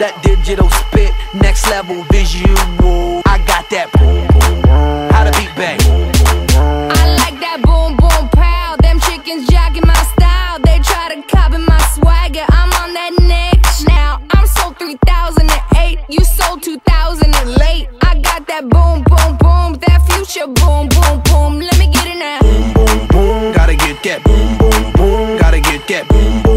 that digital spit, next level visual. I got that boom boom boom. How to beat bang. I like that boom boom pow. Them chickens jogging my style. They try to copy my swagger. I'm on that next now. I'm sold 3008. You sold 2000 and late. I got that boom boom boom. That future boom boom boom. Let me get it now. Boom boom boom. Gotta get that boom boom boom. Gotta get that boom boom.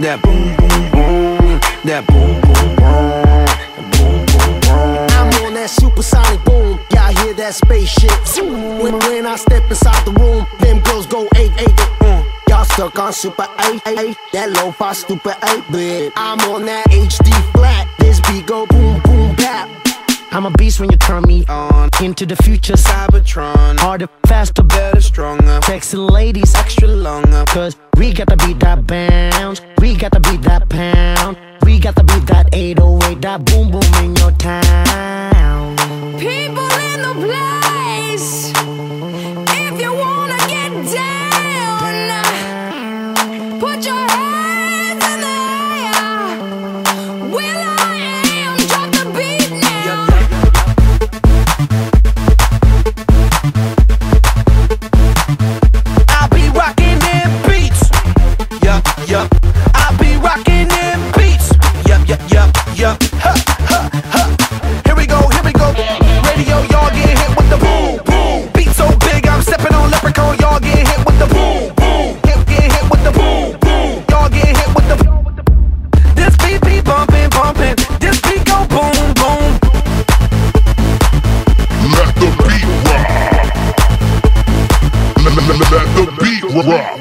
That boom boom boom. That boom boom boom. Boom boom boom. I'm on that supersonic boom. Y'all hear that spaceship? Zoom. When, when I step inside the room, them girls go eight eight. Mm. Y'all stuck on super eight eight. That lo-fi stupid eight bit. I'm on that HD flat. This beat go boom boom bap. I'm a beast when you turn me on into the future. Cybertron. Harder, faster, Better, stronger. sexy ladies. Extra longer. Cause we got to beat that bounce. We got to beat that pound. We got to beat that 808, that boom boom in your town. Beat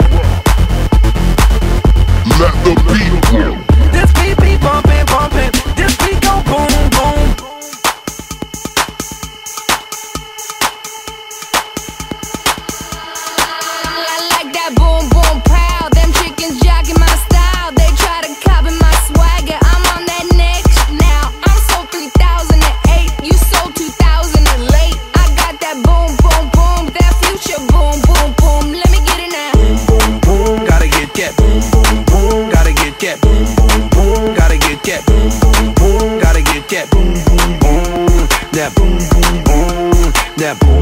that boom boom boom. Gotta get that boom boom boom. Gotta get that boom boom boom. Gotta get that boom boom boom. That boom boom boom. That boom.